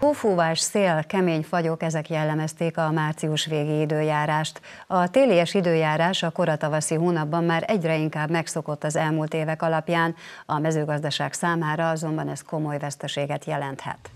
Hófúvás, szél, kemény fagyok, ezek jellemezték a március végi időjárást. A télies időjárás a koratavaszi hónapban már egyre inkább megszokott az elmúlt évek alapján, a mezőgazdaság számára azonban ez komoly veszteséget jelenthet.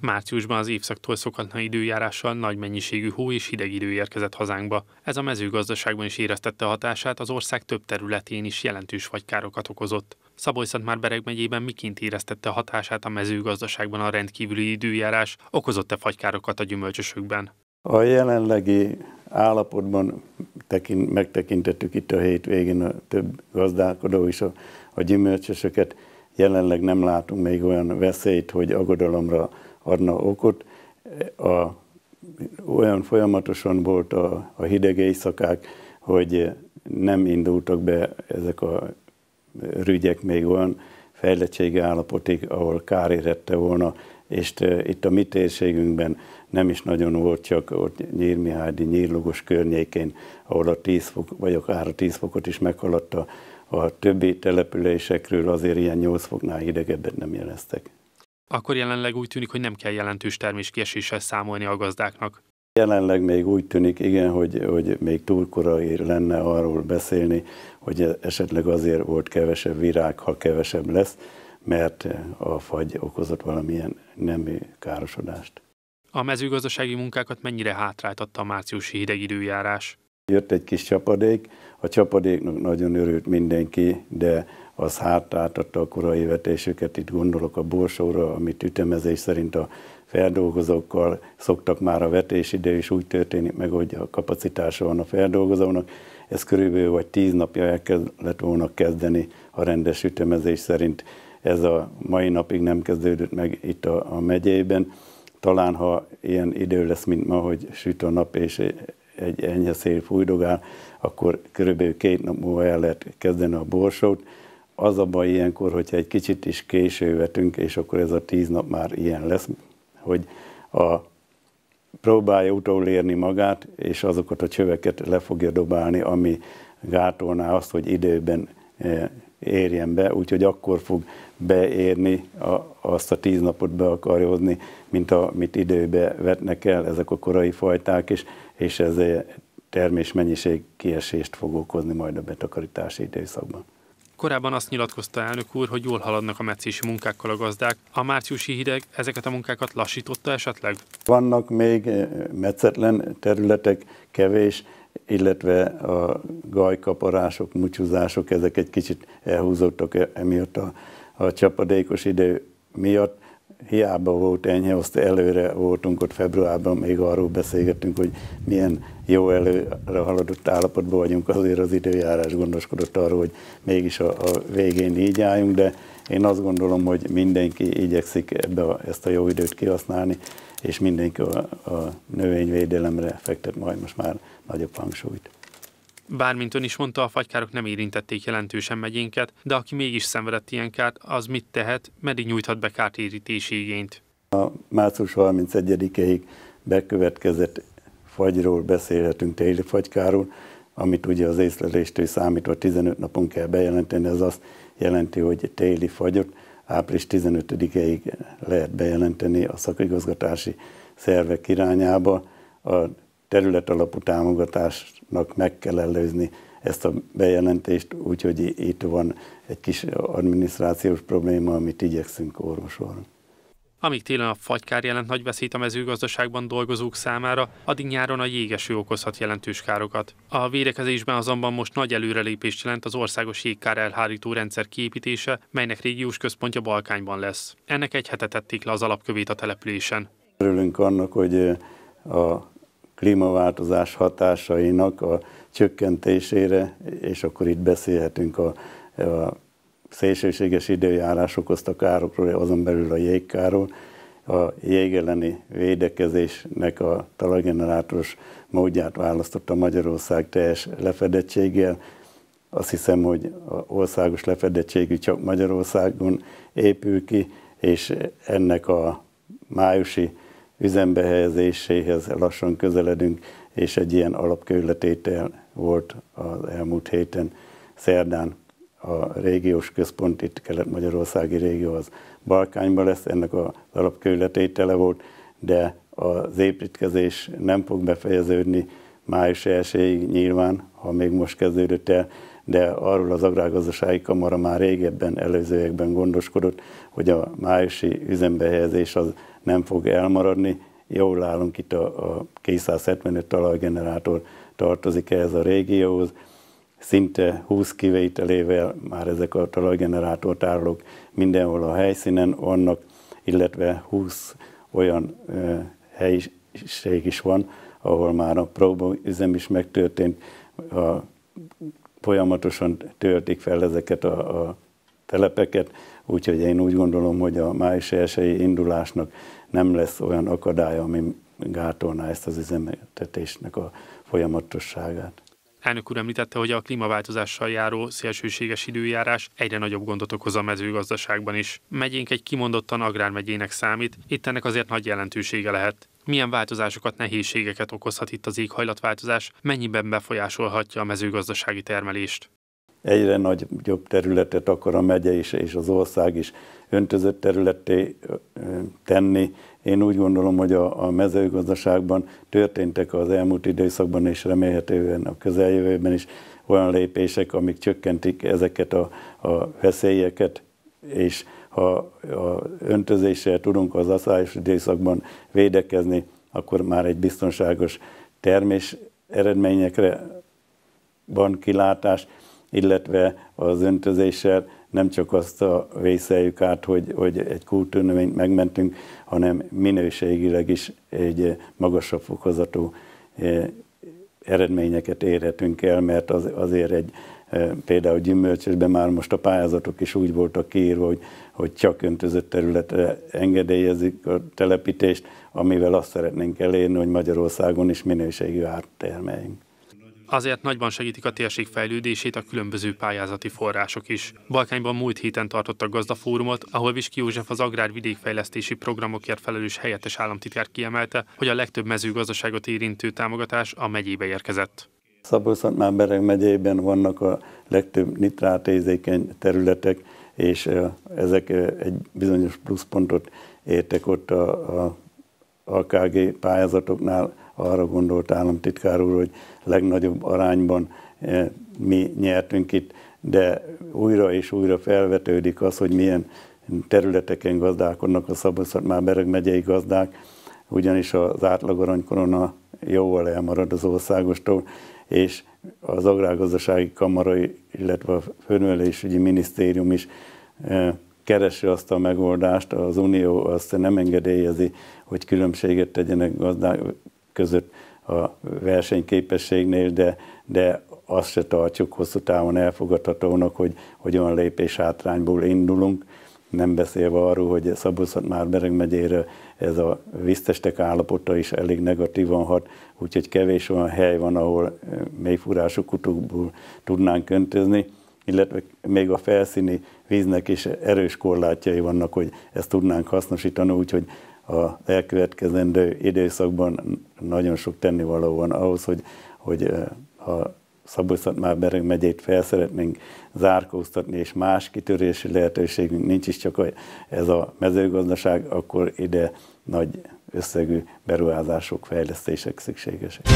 Márciusban az évszaktól szokatlan időjárással nagy mennyiségű hó és hideg idő érkezett hazánkba. Ez a mezőgazdaságban is éreztette hatását, az ország több területén is jelentős fagykárokat okozott. Szabolcs-Szentmár-Bereg megyében miként éreztette hatását a mezőgazdaságban a rendkívüli időjárás, okozott-e fagykárokat a gyümölcsösökben? A jelenlegi állapotban tekint, megtekintettük itt a hétvégén a több gazdálkodó is a, a gyümölcsösöket. Jelenleg nem látunk még olyan veszélyt, hogy aggodalomra adna okot. A, olyan folyamatosan volt a, a hideg éjszakák, hogy nem indultak be ezek a rügyek még olyan fejlettségi állapotig, ahol kár érette volna, és itt a mi térségünkben nem is nagyon volt, csak ott Nyírmihádi, Nyírlogos környékén, ahol a 10 fok, vagy akár a 10 fokot is meghaladta, a többi településekről azért ilyen 8 foknál hidegebbet nem jeleztek. Akkor jelenleg úgy tűnik, hogy nem kell jelentős terméskieséssel számolni a gazdáknak. Jelenleg még úgy tűnik, igen, hogy, hogy még túl korai lenne arról beszélni, hogy esetleg azért volt kevesebb virág, ha kevesebb lesz, mert a fagy okozott valamilyen nemű károsodást. A mezőgazdasági munkákat mennyire hátráltatta a márciusi hideg időjárás? Jött egy kis csapadék, a csapadéknak nagyon örült mindenki, de az hátráltatta a korai vetésüket, itt gondolok a borsóra, amit ütemezés szerint a feldolgozókkal szoktak már a vetés ide, és úgy történik meg, hogy a kapacitása van a feldolgozónak. Ez körülbelül vagy tíz napja el kellett volna kezdeni a rendes ütemezés szerint. Ez a mai napig nem kezdődött meg itt a, a megyében. Talán ha ilyen idő lesz, mint ma, hogy süt a nap és egy enyhe szél fújdogál, akkor körülbelül két nap múlva el lehet kezdeni a borsót. Az a baj ilyenkor, hogyha egy kicsit is késő vetünk, és akkor ez a tíz nap már ilyen lesz, hogy a próbálja utolérni magát, és azokat a csöveket le fogja dobálni, ami gátolná azt, hogy időben e, érjen be, úgyhogy akkor fog beérni, a, azt a tíz napot be akarja hozni, mint amit időbe vetnek el ezek a korai fajták, és, és ez termésmennyiség kiesést fog okozni majd a betakarítási időszakban. Korábban azt nyilatkozta elnök úr, hogy jól haladnak a meccési munkákkal a gazdák. A márciusi hideg ezeket a munkákat lassította esetleg? Vannak még eh, metszetlen területek, kevés, illetve a gajkaparások, mucsúzások, ezek egy kicsit elhúzottak e- emiatt a, a csapadékos idő miatt hiába volt enyhe, azt előre voltunk ott februárban, még arról beszélgettünk, hogy milyen jó előre haladott állapotban vagyunk, azért az időjárás gondoskodott arról, hogy mégis a, a végén így álljunk, de én azt gondolom, hogy mindenki igyekszik ebbe a, ezt a jó időt kihasználni, és mindenki a, a növényvédelemre fektet majd most már nagyobb hangsúlyt. Bármint ön is mondta, a fagykárok nem érintették jelentősen megyénket, de aki mégis szenvedett ilyen kárt, az mit tehet, meddig nyújthat be kártérítési igényt? A március 31-ig bekövetkezett fagyról beszélhetünk, téli fagykáról, amit ugye az észleléstől számítva 15 napon kell bejelenteni, ez azt jelenti, hogy téli fagyot április 15-ig lehet bejelenteni a szakigazgatási szervek irányába. A terület alapú támogatásnak meg kell előzni ezt a bejelentést, úgyhogy itt van egy kis adminisztrációs probléma, amit igyekszünk orvosolni. Amíg télen a fagykár jelent nagy veszélyt a mezőgazdaságban dolgozók számára, addig nyáron a jégeső okozhat jelentős károkat. A védekezésben azonban most nagy előrelépést jelent az országos jégkár elhárító rendszer kiépítése, melynek régiós központja Balkányban lesz. Ennek egy hete tették le az alapkövét a településen. Örülünk annak, hogy a klímaváltozás hatásainak a csökkentésére, és akkor itt beszélhetünk a, a szélsőséges időjárás okozta károkról, azon belül a jégkáról, a jég elleni védekezésnek a talajgenerátoros módját választotta Magyarország teljes lefedettséggel. Azt hiszem, hogy országos lefedettségű csak Magyarországon épül ki, és ennek a májusi üzembe helyezéséhez lassan közeledünk, és egy ilyen alapkőletétel volt az elmúlt héten, szerdán a régiós központ, itt kelet-magyarországi régió az Balkányban lesz, ennek az alapkőletétele volt, de az építkezés nem fog befejeződni május 1 nyilván, ha még most kezdődött el, de arról az agrárgazdasági kamara már régebben, előzőekben gondoskodott, hogy a májusi üzembehelyezés az nem fog elmaradni. Jól állunk itt a, a 275 talajgenerátor tartozik ehhez a régióhoz, szinte 20 kivételével már ezek a talajgenerátortárolók mindenhol a helyszínen. Vannak, illetve 20 olyan ö, helyiség is van, ahol már a próbaüzem is megtörtént, a, folyamatosan töltik fel ezeket a, a telepeket, úgyhogy én úgy gondolom, hogy a május elsői indulásnak nem lesz olyan akadálya, ami gátolná ezt az üzemeltetésnek a folyamatosságát. Elnök úr említette, hogy a klímaváltozással járó szélsőséges időjárás egyre nagyobb gondot okoz a mezőgazdaságban is. Megyénk egy kimondottan agrármegyének számít, itt ennek azért nagy jelentősége lehet. Milyen változásokat, nehézségeket okozhat itt az éghajlatváltozás, mennyiben befolyásolhatja a mezőgazdasági termelést? Egyre nagyobb területet akar a megye is és az ország is öntözött területté tenni. Én úgy gondolom, hogy a, a mezőgazdaságban történtek az elmúlt időszakban és remélhetően a közeljövőben is olyan lépések, amik csökkentik ezeket a, a veszélyeket, és ha a öntözéssel tudunk az aszályos időszakban védekezni, akkor már egy biztonságos termés eredményekre van kilátás, illetve az öntözéssel nem csak azt a vészeljük át, hogy, hogy egy kultúrnövényt megmentünk, hanem minőségileg is egy magasabb fokozatú eh, eredményeket érhetünk el, mert az, azért egy például gyümölcsösben már most a pályázatok is úgy voltak kiírva, hogy, hogy csak öntözött területre engedélyezik a telepítést, amivel azt szeretnénk elérni, hogy Magyarországon is minőségű árt. Azért nagyban segítik a térség fejlődését a különböző pályázati források is. Balkányban múlt héten tartottak gazdafórumot, ahol Viski József az agrárvidékfejlesztési programokért felelős helyettes államtitkár kiemelte, hogy a legtöbb mezőgazdaságot érintő támogatás a megyébe érkezett. Szabolcs Bereg megyében vannak a legtöbb nitrátézékeny területek, és ezek egy bizonyos pluszpontot értek ott a, a AKG pályázatoknál, arra gondolt államtitkár úr, hogy legnagyobb arányban mi nyertünk itt, de újra és újra felvetődik az, hogy milyen területeken gazdálkodnak a szabolcs Bereg megyei gazdák, ugyanis az átlag aranykorona jóval elmarad az országostól, és az Agrárgazdasági Kamara, illetve a Fölművelésügyi Minisztérium is eh, keresi azt a megoldást, az Unió azt nem engedélyezi, hogy különbséget tegyenek gazdák között a versenyképességnél, de, de azt se tartjuk hosszú távon elfogadhatónak, hogy, hogy olyan lépés hátrányból indulunk, nem beszélve arról, hogy szabolcs már Bereg megyére ez a víztestek állapota is elég negatívan hat, úgyhogy kevés olyan hely van, ahol mélyfúrású kutukból tudnánk öntözni, illetve még a felszíni víznek is erős korlátjai vannak, hogy ezt tudnánk hasznosítani, úgyhogy az elkövetkezendő időszakban nagyon sok tennivaló van ahhoz, hogy, hogy ha szabolcs már Bereg megyét fel szeretnénk zárkóztatni, és más kitörési lehetőségünk nincs is csak ez a mezőgazdaság, akkor ide nagy összegű beruházások, fejlesztések szükségesek.